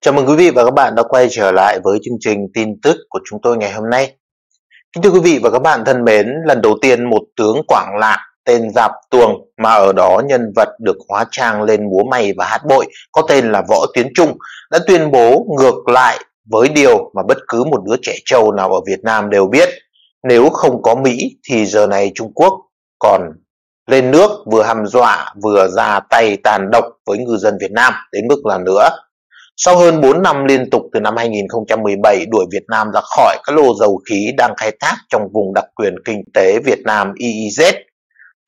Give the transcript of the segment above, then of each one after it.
Chào mừng quý vị và các bạn đã quay trở lại với chương trình tin tức của chúng tôi ngày hôm nay. Kính thưa quý vị và các bạn thân mến, lần đầu tiên một tướng Quảng Lạc tên Giạp Tuồng mà ở đó nhân vật được hóa trang lên múa may và hát bội có tên là Võ Tiến Trung đã tuyên bố ngược lại với điều mà bất cứ một đứa trẻ trâu nào ở Việt Nam đều biết. Nếu không có Mỹ thì giờ này Trung Quốc còn lên nước vừa hăm dọa vừa ra tay tàn độc với ngư dân Việt Nam đến mức là nữa sau hơn 4 năm liên tục từ năm 2017 đuổi Việt Nam ra khỏi các lô dầu khí đang khai thác trong vùng đặc quyền kinh tế Việt Nam EEZ,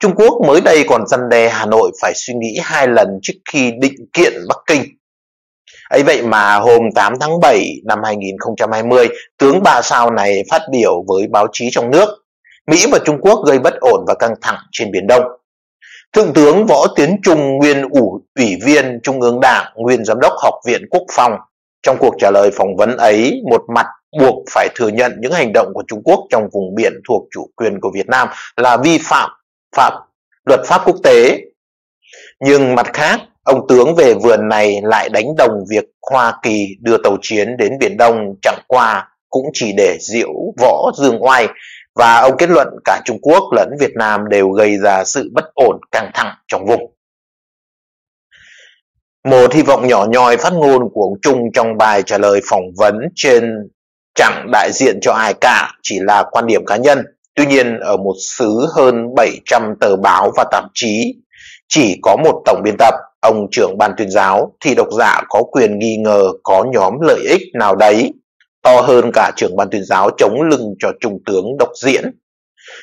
Trung Quốc mới đây còn răn đe Hà Nội phải suy nghĩ hai lần trước khi định kiện Bắc Kinh. ấy vậy mà hôm 8 tháng 7 năm 2020, tướng ba sao này phát biểu với báo chí trong nước. Mỹ và Trung Quốc gây bất ổn và căng thẳng trên Biển Đông. Thượng tướng Võ Tiến Trung, nguyên ủ ủy viên Trung ương Đảng, nguyên giám đốc Học viện Quốc phòng, trong cuộc trả lời phỏng vấn ấy, một mặt buộc phải thừa nhận những hành động của Trung Quốc trong vùng biển thuộc chủ quyền của Việt Nam là vi phạm phạm luật pháp quốc tế. Nhưng mặt khác, ông tướng về vườn này lại đánh đồng việc Hoa Kỳ đưa tàu chiến đến Biển Đông chẳng qua cũng chỉ để diễu võ dương oai và ông kết luận cả Trung Quốc lẫn Việt Nam đều gây ra sự bất ổn căng thẳng trong vùng. Một hy vọng nhỏ nhoi phát ngôn của ông Trung trong bài trả lời phỏng vấn trên chẳng đại diện cho ai cả, chỉ là quan điểm cá nhân. Tuy nhiên, ở một xứ hơn 700 tờ báo và tạp chí, chỉ có một tổng biên tập, ông trưởng ban tuyên giáo, thì độc giả có quyền nghi ngờ có nhóm lợi ích nào đấy to hơn cả trưởng ban tuyên giáo chống lưng cho trung tướng độc diễn.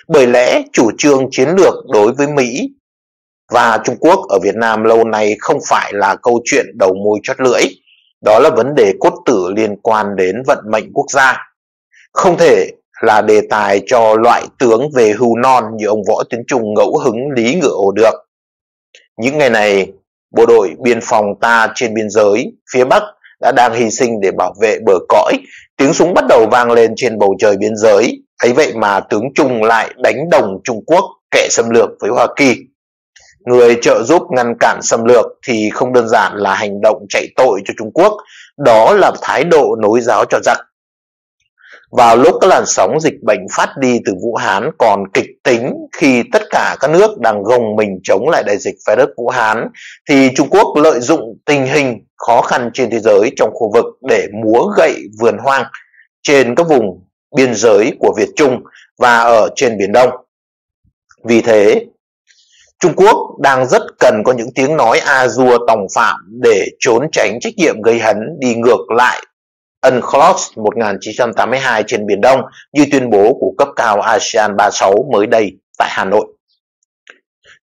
Bởi lẽ chủ trương chiến lược đối với Mỹ và Trung Quốc ở Việt Nam lâu nay không phải là câu chuyện đầu môi chót lưỡi, đó là vấn đề cốt tử liên quan đến vận mệnh quốc gia. Không thể là đề tài cho loại tướng về hưu non như ông Võ Tiến Trung ngẫu hứng lý ngựa ổ được. Những ngày này, bộ đội biên phòng ta trên biên giới phía Bắc đã đang hy sinh để bảo vệ bờ cõi. Tiếng súng bắt đầu vang lên trên bầu trời biên giới. ấy vậy mà tướng Trung lại đánh đồng Trung Quốc kẻ xâm lược với Hoa Kỳ. Người trợ giúp ngăn cản xâm lược thì không đơn giản là hành động chạy tội cho Trung Quốc, đó là thái độ nối giáo cho giặc. Vào lúc các làn sóng dịch bệnh phát đi từ Vũ Hán còn kịch tính khi tất cả các nước đang gồng mình chống lại đại dịch virus Vũ Hán, thì Trung Quốc lợi dụng tình hình khó khăn trên thế giới trong khu vực để múa gậy vườn hoang trên các vùng biên giới của Việt Trung và ở trên Biển Đông. Vì thế, Trung Quốc đang rất cần có những tiếng nói a dua tòng phạm để trốn tránh trách nhiệm gây hấn đi ngược lại UNCLOS 1982 trên Biển Đông như tuyên bố của cấp cao ASEAN 36 mới đây tại Hà Nội.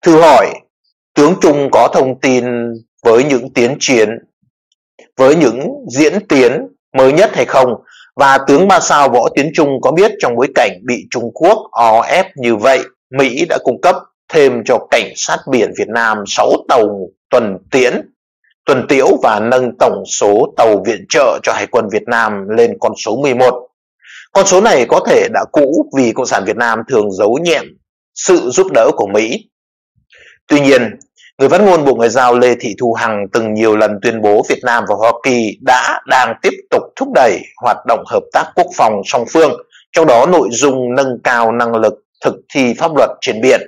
Thư hỏi, tướng Trung có thông tin với những tiến triển, với những diễn tiến mới nhất hay không? Và tướng Ba Sao Võ Tiến Trung có biết trong bối cảnh bị Trung Quốc o ép như vậy, Mỹ đã cung cấp thêm cho cảnh sát biển Việt Nam 6 tàu tuần tiễn tuần tiễu và nâng tổng số tàu viện trợ cho Hải quân Việt Nam lên con số 11. Con số này có thể đã cũ vì Cộng sản Việt Nam thường giấu nhẹm sự giúp đỡ của Mỹ. Tuy nhiên, người phát ngôn Bộ Ngoại giao Lê Thị Thu Hằng từng nhiều lần tuyên bố Việt Nam và Hoa Kỳ đã đang tiếp tục thúc đẩy hoạt động hợp tác quốc phòng song phương, trong đó nội dung nâng cao năng lực thực thi pháp luật trên biển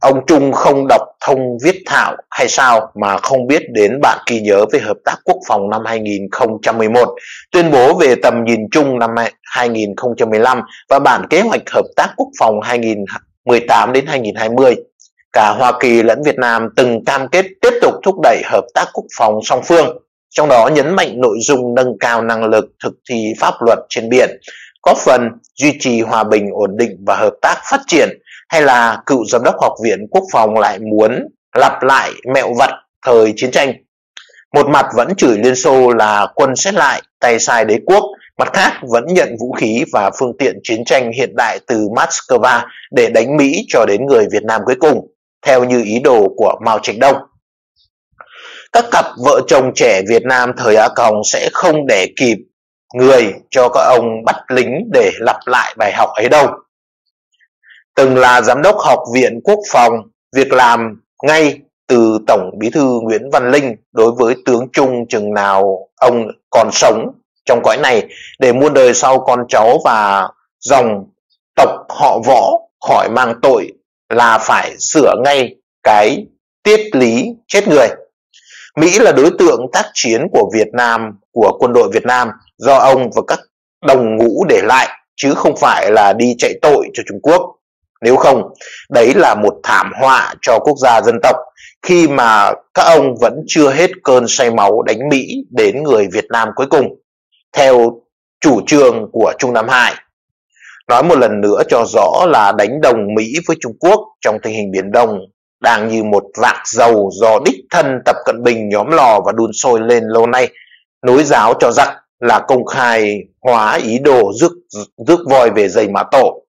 Ông Trung không đọc thông viết thạo hay sao mà không biết đến bản ghi nhớ về hợp tác quốc phòng năm 2011, tuyên bố về tầm nhìn chung năm 2015 và bản kế hoạch hợp tác quốc phòng 2018 đến 2020. Cả Hoa Kỳ lẫn Việt Nam từng cam kết tiếp tục thúc đẩy hợp tác quốc phòng song phương, trong đó nhấn mạnh nội dung nâng cao năng lực thực thi pháp luật trên biển, góp phần duy trì hòa bình ổn định và hợp tác phát triển hay là cựu giám đốc học viện quốc phòng lại muốn lặp lại mẹo vật thời chiến tranh. Một mặt vẫn chửi Liên Xô là quân xét lại, tay sai đế quốc, mặt khác vẫn nhận vũ khí và phương tiện chiến tranh hiện đại từ Moscow để đánh Mỹ cho đến người Việt Nam cuối cùng, theo như ý đồ của Mao Trạch Đông. Các cặp vợ chồng trẻ Việt Nam thời Á Còng sẽ không để kịp người cho các ông bắt lính để lặp lại bài học ấy đâu từng là giám đốc học viện quốc phòng, việc làm ngay từ Tổng Bí thư Nguyễn Văn Linh đối với tướng Trung chừng nào ông còn sống trong cõi này để muôn đời sau con cháu và dòng tộc họ võ khỏi mang tội là phải sửa ngay cái tiết lý chết người. Mỹ là đối tượng tác chiến của Việt Nam, của quân đội Việt Nam do ông và các đồng ngũ để lại chứ không phải là đi chạy tội cho Trung Quốc. Nếu không, đấy là một thảm họa cho quốc gia dân tộc khi mà các ông vẫn chưa hết cơn say máu đánh Mỹ đến người Việt Nam cuối cùng. Theo chủ trương của Trung Nam Hải, nói một lần nữa cho rõ là đánh đồng Mỹ với Trung Quốc trong tình hình Biển Đông đang như một vạc dầu do đích thân Tập Cận Bình nhóm lò và đun sôi lên lâu nay, nối giáo cho giặc là công khai hóa ý đồ rước, rước voi về dây mã tổ.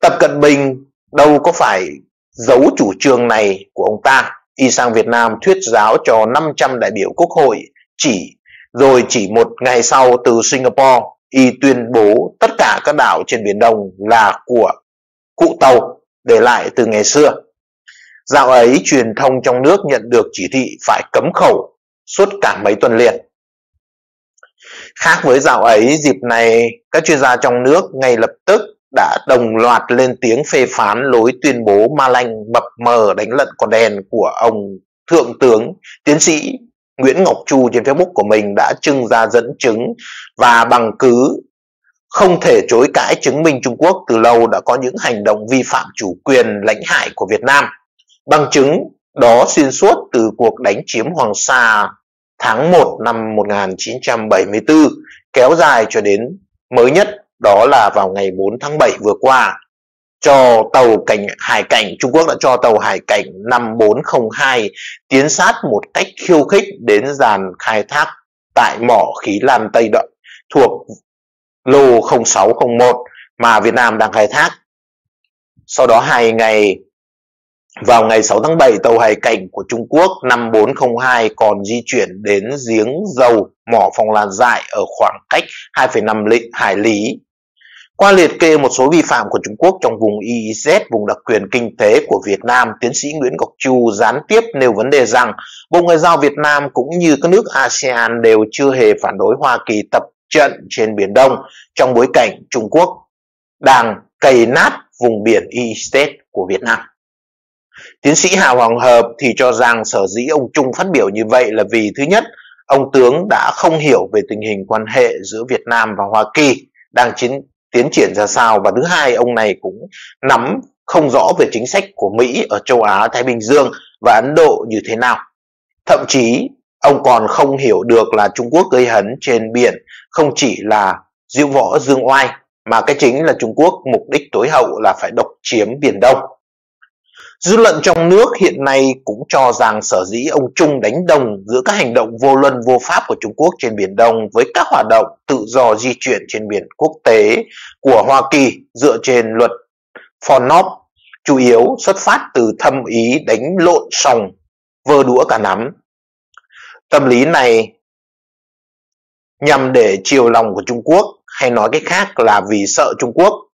Tập Cận Bình đâu có phải giấu chủ trương này của ông ta, y sang Việt Nam thuyết giáo cho 500 đại biểu quốc hội chỉ rồi chỉ một ngày sau từ Singapore y tuyên bố tất cả các đảo trên Biển Đông là của cụ tàu để lại từ ngày xưa. Dạo ấy truyền thông trong nước nhận được chỉ thị phải cấm khẩu suốt cả mấy tuần liền. Khác với dạo ấy, dịp này các chuyên gia trong nước ngay lập tức đã đồng loạt lên tiếng phê phán lối tuyên bố ma lanh mập mờ đánh lận con đèn của ông Thượng tướng Tiến sĩ Nguyễn Ngọc Chu trên Facebook của mình đã trưng ra dẫn chứng và bằng cứ không thể chối cãi chứng minh Trung Quốc từ lâu đã có những hành động vi phạm chủ quyền lãnh hải của Việt Nam. Bằng chứng đó xuyên suốt từ cuộc đánh chiếm Hoàng Sa tháng 1 năm 1974 kéo dài cho đến mới nhất, đó là vào ngày 4 tháng 7 vừa qua cho tàu cảnh hải cảnh Trung Quốc đã cho tàu hải cảnh 5402 tiến sát một cách khiêu khích đến dàn khai thác tại mỏ khí Lan Tây Đoạn thuộc lô 0601 mà Việt Nam đang khai thác. Sau đó hai ngày vào ngày 6 tháng 7, tàu hải cảnh của Trung Quốc 5402 còn di chuyển đến giếng dầu mỏ phòng làn dại ở khoảng cách 2,5 hải lý qua liệt kê một số vi phạm của Trung Quốc trong vùng EEZ, vùng đặc quyền kinh tế của Việt Nam, tiến sĩ Nguyễn Ngọc Chu gián tiếp nêu vấn đề rằng Bộ Ngoại giao Việt Nam cũng như các nước ASEAN đều chưa hề phản đối Hoa Kỳ tập trận trên Biển Đông trong bối cảnh Trung Quốc đang cày nát vùng biển EEZ của Việt Nam. Tiến sĩ Hà Hoàng Hợp thì cho rằng sở dĩ ông Trung phát biểu như vậy là vì thứ nhất, ông tướng đã không hiểu về tình hình quan hệ giữa Việt Nam và Hoa Kỳ đang chiến tiến triển ra sao và thứ hai, ông này cũng nắm không rõ về chính sách của Mỹ ở châu Á, Thái Bình Dương và Ấn Độ như thế nào. Thậm chí, ông còn không hiểu được là Trung Quốc gây hấn trên biển không chỉ là diễu võ, dương oai, mà cái chính là Trung Quốc mục đích tối hậu là phải độc chiếm Biển Đông. Dư luận trong nước hiện nay cũng cho rằng sở dĩ ông Trung đánh đồng giữa các hành động vô luân, vô pháp của Trung Quốc trên Biển Đông với các hoạt động tự do di chuyển trên biển quốc tế của Hoa Kỳ dựa trên luật FONOP chủ yếu xuất phát từ thâm ý đánh lộn sòng, vơ đũa cả nắm. Tâm lý này nhằm để chiều lòng của Trung Quốc, hay nói cách khác là vì sợ Trung Quốc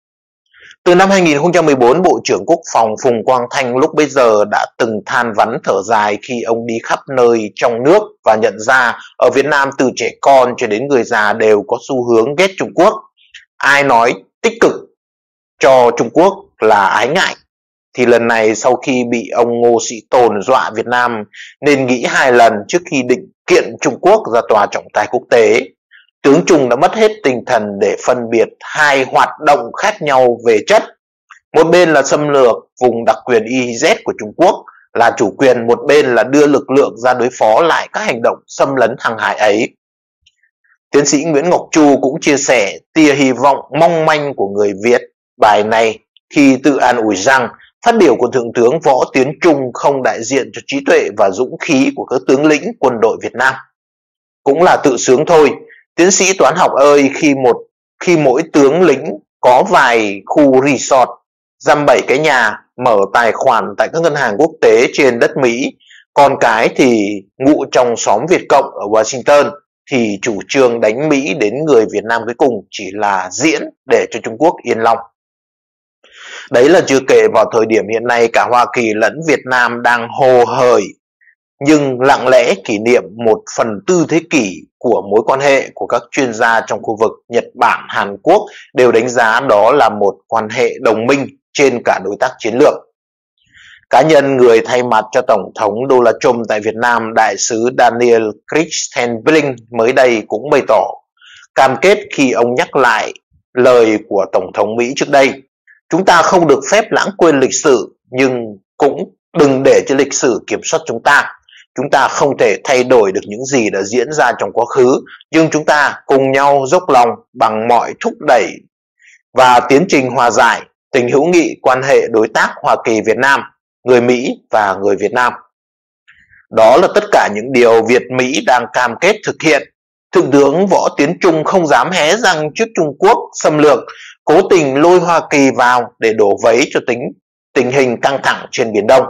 từ năm 2014, Bộ trưởng Quốc phòng Phùng Quang Thanh lúc bấy giờ đã từng than vắn thở dài khi ông đi khắp nơi trong nước và nhận ra ở Việt Nam từ trẻ con cho đến người già đều có xu hướng ghét Trung Quốc. Ai nói tích cực cho Trung Quốc là ái ngại thì lần này sau khi bị ông Ngô Sĩ Tồn dọa Việt Nam nên nghĩ hai lần trước khi định kiện Trung Quốc ra tòa trọng tài quốc tế tướng Trung đã mất hết tinh thần để phân biệt hai hoạt động khác nhau về chất. Một bên là xâm lược vùng đặc quyền IZ của Trung Quốc là chủ quyền, một bên là đưa lực lượng ra đối phó lại các hành động xâm lấn hàng hải ấy. Tiến sĩ Nguyễn Ngọc Chu cũng chia sẻ tia hy vọng mong manh của người Việt bài này khi tự an ủi rằng phát biểu của Thượng tướng Võ Tiến Trung không đại diện cho trí tuệ và dũng khí của các tướng lĩnh quân đội Việt Nam. Cũng là tự sướng thôi, Tiến sĩ toán học ơi, khi một khi mỗi tướng lĩnh có vài khu resort, dăm bảy cái nhà, mở tài khoản tại các ngân hàng quốc tế trên đất Mỹ, con cái thì ngụ trong xóm Việt Cộng ở Washington, thì chủ trương đánh Mỹ đến người Việt Nam cuối cùng chỉ là diễn để cho Trung Quốc yên lòng. Đấy là chưa kể vào thời điểm hiện nay cả Hoa Kỳ lẫn Việt Nam đang hồ hởi nhưng lặng lẽ kỷ niệm một phần tư thế kỷ của mối quan hệ của các chuyên gia trong khu vực Nhật Bản, Hàn Quốc đều đánh giá đó là một quan hệ đồng minh trên cả đối tác chiến lược. Cá nhân người thay mặt cho Tổng thống Donald Trump tại Việt Nam, Đại sứ Daniel Christenbrink mới đây cũng bày tỏ cam kết khi ông nhắc lại lời của Tổng thống Mỹ trước đây. Chúng ta không được phép lãng quên lịch sử, nhưng cũng đừng để cho lịch sử kiểm soát chúng ta. Chúng ta không thể thay đổi được những gì đã diễn ra trong quá khứ, nhưng chúng ta cùng nhau dốc lòng bằng mọi thúc đẩy và tiến trình hòa giải, tình hữu nghị quan hệ đối tác Hoa Kỳ Việt Nam, người Mỹ và người Việt Nam. Đó là tất cả những điều Việt Mỹ đang cam kết thực hiện. Thượng tướng Võ Tiến Trung không dám hé răng trước Trung Quốc xâm lược, cố tình lôi Hoa Kỳ vào để đổ vấy cho tính tình hình căng thẳng trên Biển Đông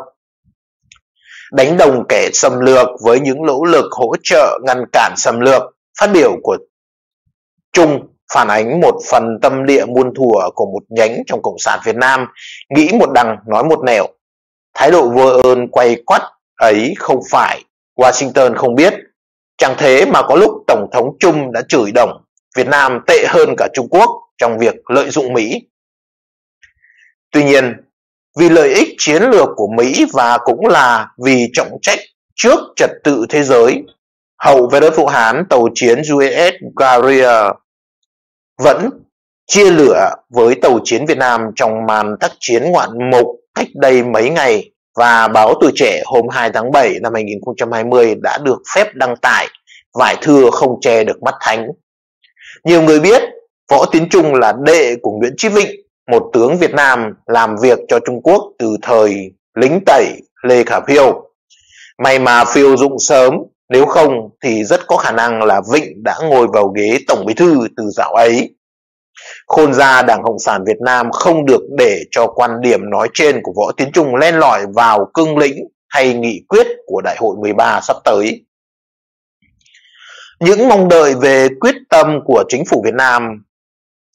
đánh đồng kẻ xâm lược với những nỗ lực hỗ trợ ngăn cản xâm lược. Phát biểu của Trung phản ánh một phần tâm địa muôn thuở của một nhánh trong Cộng sản Việt Nam, nghĩ một đằng nói một nẻo. Thái độ vô ơn quay quắt ấy không phải Washington không biết. Chẳng thế mà có lúc Tổng thống Trung đã chửi đồng Việt Nam tệ hơn cả Trung Quốc trong việc lợi dụng Mỹ. Tuy nhiên, vì lợi ích chiến lược của Mỹ và cũng là vì trọng trách trước trật tự thế giới. Hậu về đối phụ Hán, tàu chiến USS Garrier vẫn chia lửa với tàu chiến Việt Nam trong màn tác chiến ngoạn mục cách đây mấy ngày và báo Tuổi Trẻ hôm 2 tháng 7 năm 2020 đã được phép đăng tải vải thưa không che được mắt thánh. Nhiều người biết Võ Tiến Trung là đệ của Nguyễn Chí Vịnh một tướng Việt Nam làm việc cho Trung Quốc từ thời lính tẩy Lê Khả Phiêu. May mà Phiêu dụng sớm, nếu không thì rất có khả năng là Vịnh đã ngồi vào ghế Tổng Bí Thư từ dạo ấy. Khôn ra Đảng Cộng sản Việt Nam không được để cho quan điểm nói trên của Võ Tiến Trung len lỏi vào cương lĩnh hay nghị quyết của Đại hội 13 sắp tới. Những mong đợi về quyết tâm của chính phủ Việt Nam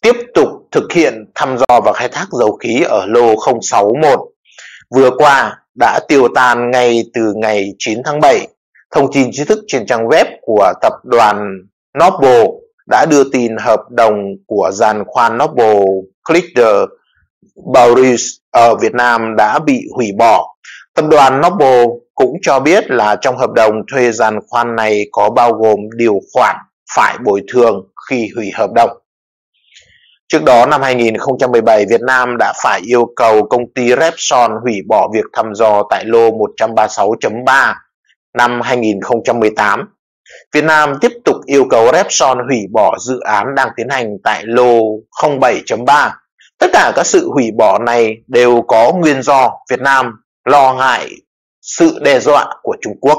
tiếp tục thực hiện thăm dò và khai thác dầu khí ở lô 061 vừa qua đã tiêu tan ngay từ ngày 9 tháng 7. Thông tin chính thức trên trang web của tập đoàn Noble đã đưa tin hợp đồng của giàn khoan Noble Clicker Boris ở Việt Nam đã bị hủy bỏ. Tập đoàn Noble cũng cho biết là trong hợp đồng thuê giàn khoan này có bao gồm điều khoản phải bồi thường khi hủy hợp đồng. Trước đó năm 2017, Việt Nam đã phải yêu cầu công ty Repsol hủy bỏ việc thăm dò tại lô 136.3 năm 2018. Việt Nam tiếp tục yêu cầu Repsol hủy bỏ dự án đang tiến hành tại lô 07.3. Tất cả các sự hủy bỏ này đều có nguyên do Việt Nam lo ngại sự đe dọa của Trung Quốc.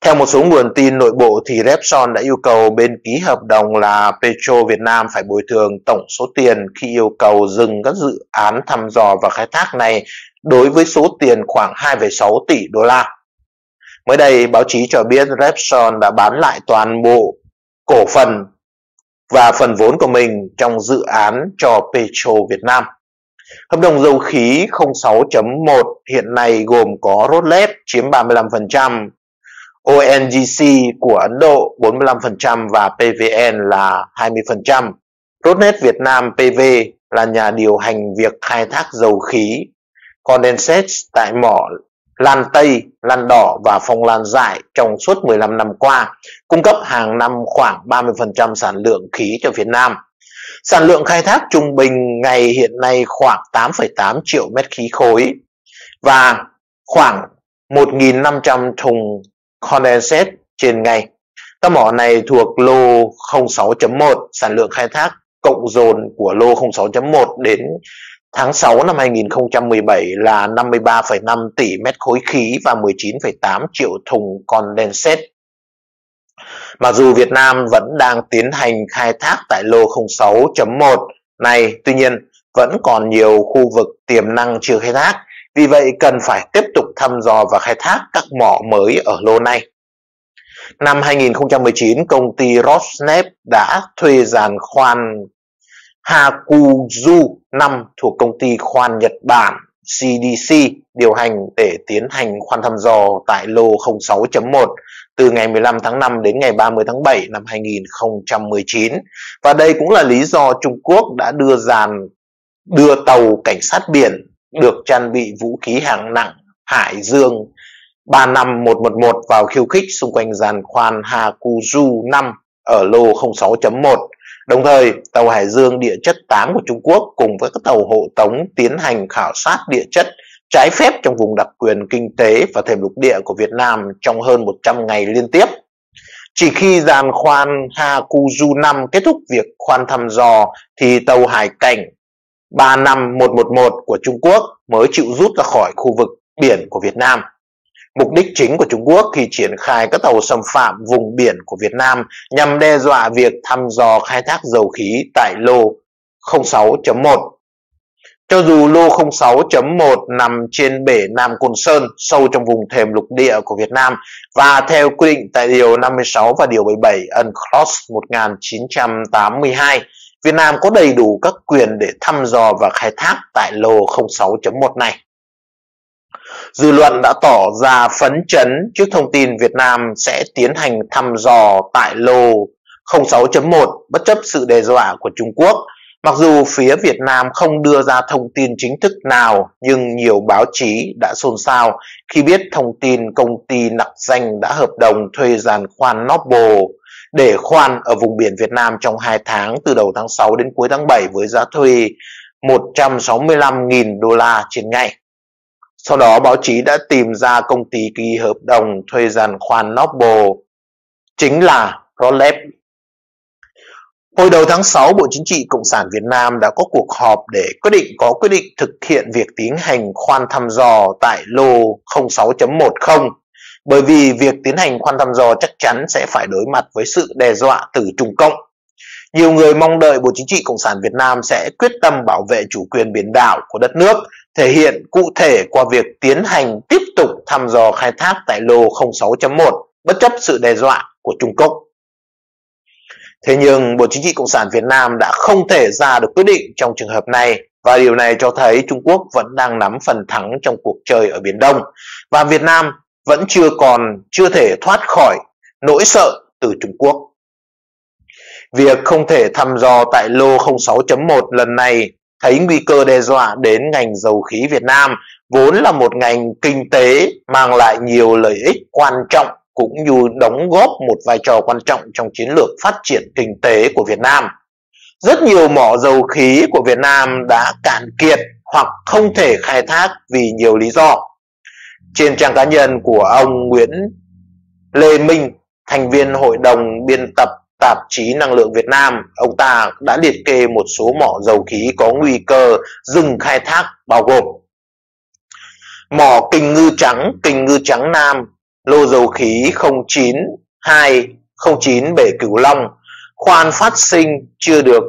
Theo một số nguồn tin nội bộ thì Repsol đã yêu cầu bên ký hợp đồng là Petro Việt Nam phải bồi thường tổng số tiền khi yêu cầu dừng các dự án thăm dò và khai thác này đối với số tiền khoảng 2,6 tỷ đô la. Mới đây, báo chí cho biết Repsol đã bán lại toàn bộ cổ phần và phần vốn của mình trong dự án cho Petro Việt Nam. Hợp đồng dầu khí 06.1 hiện nay gồm có Rosneft chiếm 35%, ONGC của Ấn Độ 45% và PVN là 20%. Rosneft Việt Nam PV là nhà điều hành việc khai thác dầu khí condensate tại mỏ Lan Tây, Lan Đỏ và Phong Lan Dại trong suốt 15 năm qua, cung cấp hàng năm khoảng 30% sản lượng khí cho Việt Nam. Sản lượng khai thác trung bình ngày hiện nay khoảng 8,8 triệu mét khí khối và khoảng 1.500 thùng condensate trên ngày. Các mỏ này thuộc lô 06.1, sản lượng khai thác cộng dồn của lô 06.1 đến tháng 6 năm 2017 là 53,5 tỷ mét khối khí và 19,8 triệu thùng condensate. Mặc dù Việt Nam vẫn đang tiến hành khai thác tại lô 06.1 này, tuy nhiên vẫn còn nhiều khu vực tiềm năng chưa khai thác vì vậy cần phải tiếp tục thăm dò và khai thác các mỏ mới ở lô này. Năm 2019, công ty Rosneft đã thuê giàn khoan Hakuju 5 thuộc công ty khoan Nhật Bản CDC điều hành để tiến hành khoan thăm dò tại lô 06.1 từ ngày 15 tháng 5 đến ngày 30 tháng 7 năm 2019. Và đây cũng là lý do Trung Quốc đã đưa dàn đưa tàu cảnh sát biển được trang bị vũ khí hạng nặng Hải Dương 35111 vào khiêu khích xung quanh giàn khoan Hakuju 5 ở lô 06.1. Đồng thời, tàu Hải Dương địa chất 8 của Trung Quốc cùng với các tàu hộ tống tiến hành khảo sát địa chất trái phép trong vùng đặc quyền kinh tế và thềm lục địa của Việt Nam trong hơn 100 ngày liên tiếp. Chỉ khi giàn khoan Hakuju 5 kết thúc việc khoan thăm dò thì tàu hải cảnh Ba năm 111 của Trung Quốc mới chịu rút ra khỏi khu vực biển của Việt Nam. Mục đích chính của Trung Quốc khi triển khai các tàu xâm phạm vùng biển của Việt Nam nhằm đe dọa việc thăm dò khai thác dầu khí tại lô 06.1. Cho dù lô 06.1 nằm trên bể Nam Côn Sơn, sâu trong vùng thềm lục địa của Việt Nam và theo quy định tại Điều 56 và Điều 77 UNCLOS 1982, Việt Nam có đầy đủ các quyền để thăm dò và khai thác tại lô 06.1 này. Dư luận đã tỏ ra phấn chấn trước thông tin Việt Nam sẽ tiến hành thăm dò tại lô 06.1 bất chấp sự đe dọa của Trung Quốc. Mặc dù phía Việt Nam không đưa ra thông tin chính thức nào, nhưng nhiều báo chí đã xôn xao khi biết thông tin công ty nặc danh đã hợp đồng thuê giàn khoan Noble để khoan ở vùng biển Việt Nam trong 2 tháng từ đầu tháng 6 đến cuối tháng 7 với giá thuê 165.000 đô la trên ngày. Sau đó báo chí đã tìm ra công ty ký hợp đồng thuê giàn khoan Noble chính là Rolep. Hồi đầu tháng 6, Bộ Chính trị Cộng sản Việt Nam đã có cuộc họp để quyết định có quyết định thực hiện việc tiến hành khoan thăm dò tại lô 06.10 bởi vì việc tiến hành khoan thăm dò chắc chắn sẽ phải đối mặt với sự đe dọa từ Trung Cộng. Nhiều người mong đợi Bộ Chính trị Cộng sản Việt Nam sẽ quyết tâm bảo vệ chủ quyền biển đảo của đất nước, thể hiện cụ thể qua việc tiến hành tiếp tục thăm dò khai thác tại lô 06.1 bất chấp sự đe dọa của Trung Cộng. Thế nhưng Bộ Chính trị Cộng sản Việt Nam đã không thể ra được quyết định trong trường hợp này, và điều này cho thấy Trung Quốc vẫn đang nắm phần thắng trong cuộc chơi ở Biển Đông, và Việt Nam vẫn chưa còn, chưa thể thoát khỏi nỗi sợ từ Trung Quốc. Việc không thể thăm dò tại lô 06.1 lần này thấy nguy cơ đe dọa đến ngành dầu khí Việt Nam vốn là một ngành kinh tế mang lại nhiều lợi ích quan trọng cũng như đóng góp một vai trò quan trọng trong chiến lược phát triển kinh tế của Việt Nam. Rất nhiều mỏ dầu khí của Việt Nam đã cạn kiệt hoặc không thể khai thác vì nhiều lý do. Trên trang cá nhân của ông Nguyễn Lê Minh, thành viên Hội đồng biên tập tạp chí Năng lượng Việt Nam, ông ta đã liệt kê một số mỏ dầu khí có nguy cơ dừng khai thác bao gồm mỏ Kinh Ngư Trắng, Kinh Ngư Trắng Nam, lô dầu khí 09209 Bể Cửu Long, khoan phát sinh chưa được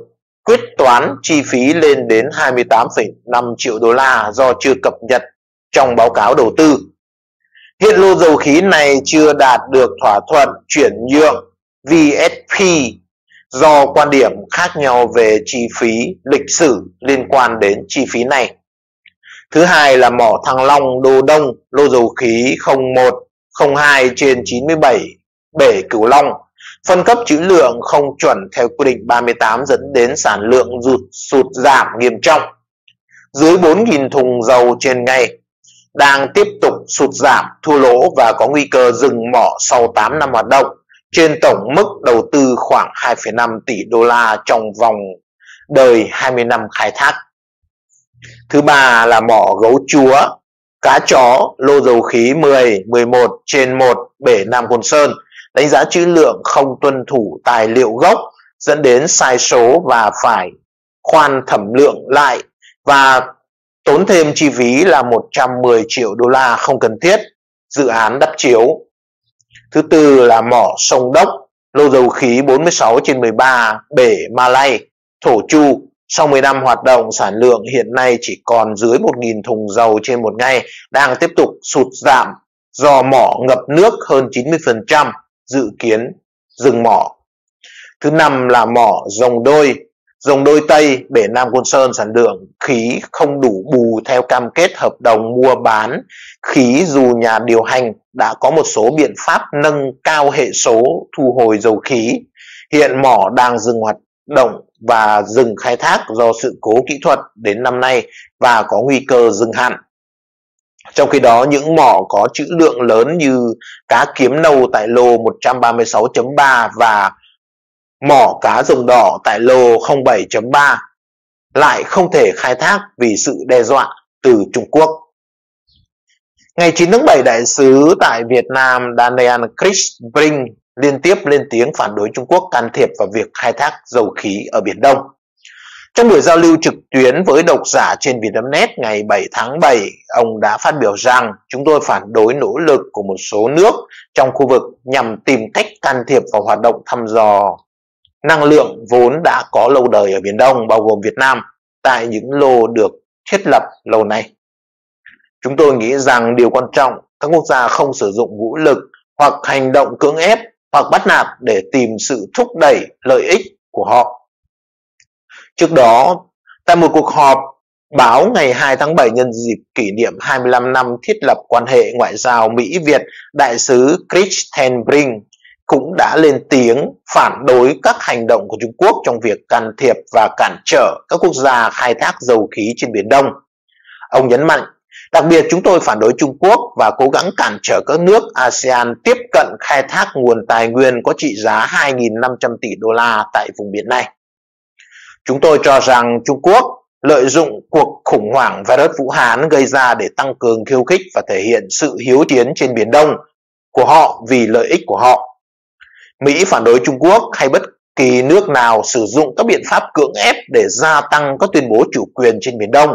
quyết toán chi phí lên đến 28,5 triệu đô la do chưa cập nhật trong báo cáo đầu tư. Hiện lô dầu khí này chưa đạt được thỏa thuận chuyển nhượng VSP do quan điểm khác nhau về chi phí lịch sử liên quan đến chi phí này. Thứ hai là mỏ Thăng Long Đô Đông, lô dầu khí 0102 trên 97 bể Cửu Long, phân cấp trữ lượng không chuẩn theo quy định 38 dẫn đến sản lượng rụt sụt giảm nghiêm trọng dưới 4.000 thùng dầu trên ngày đang tiếp tục sụt giảm thua lỗ và có nguy cơ dừng mỏ sau 8 năm hoạt động trên tổng mức đầu tư khoảng 2,5 tỷ đô la trong vòng đời 20 năm khai thác. Thứ ba là mỏ gấu chúa, cá chó, lô dầu khí 10, 11 trên 1 bể Nam Côn Sơn, đánh giá chữ lượng không tuân thủ tài liệu gốc dẫn đến sai số và phải khoan thẩm lượng lại và tốn thêm chi phí là 110 triệu đô la không cần thiết, dự án đắp chiếu Thứ tư là mỏ sông Đốc, lô dầu khí 46 trên 13, bể Malay, thổ chu. Sau 10 năm hoạt động, sản lượng hiện nay chỉ còn dưới 1.000 thùng dầu trên một ngày, đang tiếp tục sụt giảm do mỏ ngập nước hơn 90%, dự kiến dừng mỏ. Thứ năm là mỏ rồng đôi, Dòng đôi Tây, bể Nam Côn Sơn sản lượng khí không đủ bù theo cam kết hợp đồng mua bán khí dù nhà điều hành đã có một số biện pháp nâng cao hệ số thu hồi dầu khí. Hiện mỏ đang dừng hoạt động và dừng khai thác do sự cố kỹ thuật đến năm nay và có nguy cơ dừng hạn. Trong khi đó, những mỏ có trữ lượng lớn như cá kiếm nâu tại lô 136.3 và mỏ cá rồng đỏ tại lô 07.3 lại không thể khai thác vì sự đe dọa từ Trung Quốc. Ngày 9 tháng 7, đại sứ tại Việt Nam Daniel Chris Brink liên tiếp lên tiếng phản đối Trung Quốc can thiệp vào việc khai thác dầu khí ở Biển Đông. Trong buổi giao lưu trực tuyến với độc giả trên Vietnamnet ngày 7 tháng 7, ông đã phát biểu rằng chúng tôi phản đối nỗ lực của một số nước trong khu vực nhằm tìm cách can thiệp vào hoạt động thăm dò năng lượng vốn đã có lâu đời ở Biển Đông bao gồm Việt Nam tại những lô được thiết lập lâu nay. Chúng tôi nghĩ rằng điều quan trọng các quốc gia không sử dụng vũ lực hoặc hành động cưỡng ép hoặc bắt nạt để tìm sự thúc đẩy lợi ích của họ. Trước đó, tại một cuộc họp báo ngày 2 tháng 7 nhân dịp kỷ niệm 25 năm thiết lập quan hệ ngoại giao Mỹ-Việt, đại sứ Christian Brink cũng đã lên tiếng phản đối các hành động của Trung Quốc trong việc can thiệp và cản trở các quốc gia khai thác dầu khí trên Biển Đông. Ông nhấn mạnh, đặc biệt chúng tôi phản đối Trung Quốc và cố gắng cản trở các nước ASEAN tiếp cận khai thác nguồn tài nguyên có trị giá 2.500 tỷ đô la tại vùng biển này. Chúng tôi cho rằng Trung Quốc lợi dụng cuộc khủng hoảng virus Vũ Hán gây ra để tăng cường khiêu khích và thể hiện sự hiếu chiến trên Biển Đông của họ vì lợi ích của họ Mỹ phản đối Trung Quốc hay bất kỳ nước nào sử dụng các biện pháp cưỡng ép để gia tăng các tuyên bố chủ quyền trên Biển Đông.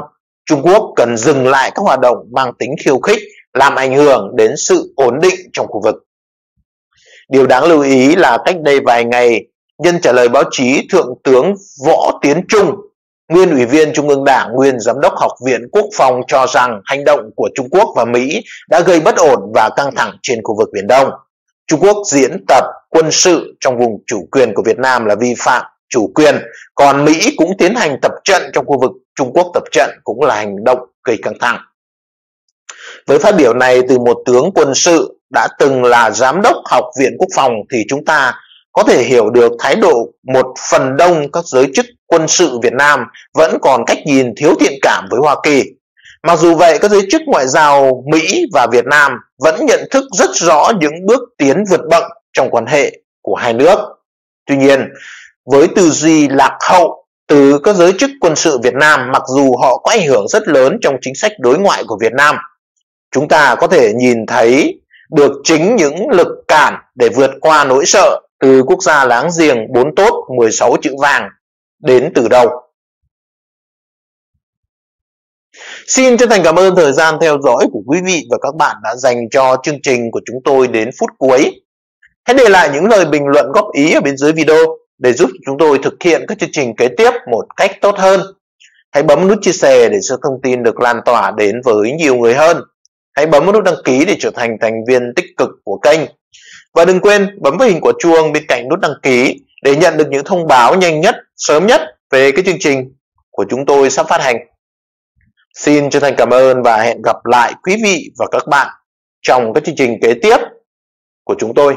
Trung Quốc cần dừng lại các hoạt động mang tính khiêu khích, làm ảnh hưởng đến sự ổn định trong khu vực. Điều đáng lưu ý là cách đây vài ngày, nhân trả lời báo chí Thượng tướng Võ Tiến Trung, nguyên ủy viên Trung ương Đảng, nguyên giám đốc Học viện Quốc phòng cho rằng hành động của Trung Quốc và Mỹ đã gây bất ổn và căng thẳng trên khu vực Biển Đông. Trung Quốc diễn tập quân sự trong vùng chủ quyền của Việt Nam là vi phạm chủ quyền, còn Mỹ cũng tiến hành tập trận trong khu vực Trung Quốc tập trận cũng là hành động gây căng thẳng. Với phát biểu này từ một tướng quân sự đã từng là giám đốc học viện quốc phòng thì chúng ta có thể hiểu được thái độ một phần đông các giới chức quân sự Việt Nam vẫn còn cách nhìn thiếu thiện cảm với Hoa Kỳ. Mặc dù vậy, các giới chức ngoại giao Mỹ và Việt Nam vẫn nhận thức rất rõ những bước tiến vượt bậc trong quan hệ của hai nước. Tuy nhiên, với tư duy lạc hậu từ các giới chức quân sự Việt Nam mặc dù họ có ảnh hưởng rất lớn trong chính sách đối ngoại của Việt Nam, chúng ta có thể nhìn thấy được chính những lực cản để vượt qua nỗi sợ từ quốc gia láng giềng 4 tốt 16 chữ vàng đến từ đâu. Xin chân thành cảm ơn thời gian theo dõi của quý vị và các bạn đã dành cho chương trình của chúng tôi đến phút cuối. Hãy để lại những lời bình luận góp ý ở bên dưới video để giúp chúng tôi thực hiện các chương trình kế tiếp một cách tốt hơn. Hãy bấm nút chia sẻ để cho thông tin được lan tỏa đến với nhiều người hơn. Hãy bấm nút đăng ký để trở thành thành viên tích cực của kênh. Và đừng quên bấm vào hình quả chuông bên cạnh nút đăng ký để nhận được những thông báo nhanh nhất, sớm nhất về cái chương trình của chúng tôi sắp phát hành. Xin chân thành cảm ơn và hẹn gặp lại quý vị và các bạn trong các chương trình kế tiếp của chúng tôi.